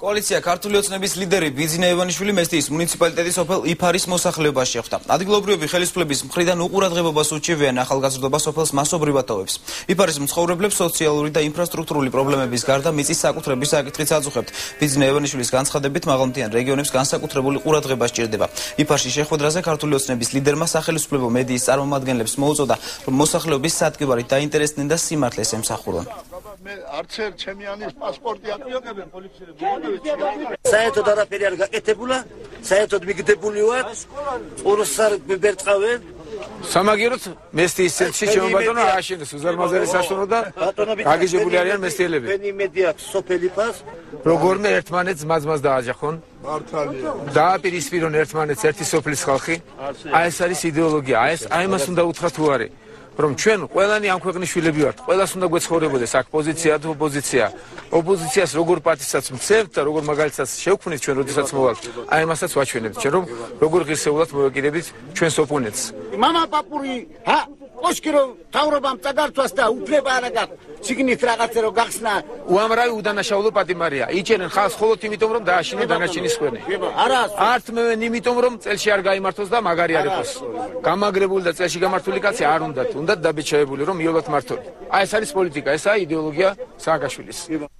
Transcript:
კოალიცია ქართული ოცნების ლიდერი ბიზნე ევანიშვილი მესტიის მუნიციპალიტეტის ოფელ იფარის მოსახლეობაში შეხვდა. ადგილობრივი ხელისუფლების მხრიდან უყურადღებობას უჩივიან ახალგაზრდობა სოფელს მასობრივად ტოვებს. იფარის მცხოვრებლებს სოციალური და ინფრასტრუქტურული პრობლემების გარდა მიწის საკუთრების საკითხიც აწუხებთ. ბიზნე ევანიშვილის განცხადებით მაღალმთიან რეგიონებს განსაკუთრებული ყურადღება სჭირდება. იფარში შეხვედრაზე ქართული ოცნების ლიდერმა სახელმწიფო მედიის წარმომადგენლებს მოუწოდა, რომ მოსახლეობის სადგივარით დაინტერესდნენ და სიმართლეს ემსახურონ. მე არც ერთ ჩემიანის პასპორტი აკეთებენ პოლიციელები. საერთოდ არაფერი არ გაკეთებულა, საერთოდ მიგდებული ვარ. ორს არ ბერწყავენ. სამაგიეროთ მესტიის ცენტრში შემობატონო აშენეს უზარმაზარი საშუალო და გაგიჟებული არიან მესტიელები. ფენი მედია სოფელიფას როგორმე ერთმანეთს მაძმას დააჯახონ. მართალია. დააპირისპირონ ერთმანეთს ერთი სოფლის ხალხი. აი ეს არის იდეოლოგია. აი ეს აი მას უნდა უთხრათ თუ არის. რომ ჩვენ ყველანი ამ ქვეყნის შვილები ვართ. ყველას უნდა გვეცხოვრებოდეს აქ პოზიცია თუ ოპოზიცია. ოპოზიციას როგორ პატისაც მცემთ და როგორ მაგალითად შევქმნით ჩვენ როდესაც მოვალთ. აი ამასაც ვაჩვენებთ ჩვენ რომ როგორ ღირსეულად მოვეკიდებით ჩვენს ოპონენტს. მამა პაპური ჰა ха ოშკირო თავრობამ წაგართვას და უფლება არ აქვს ციგნით რაღაცა რო გახსნა. უამრავი უდანაშაულო პატიმარია იჭერენ ხალხს ხოლოდ იმიტომ რომ დააშინე დანარჩენი სხვენი არა არც მე იმიტომ რომ წელში არ გამართოს და მაგარი არ იყოს. გამაგრებული და წელში გამართული კაცი არ უნდათ. უნდათ დაბეჭდებული რომ მიიღოთ მართული. აი ეს არის პოლიტიკა ესაა იდეოლოგია სააკაშვილის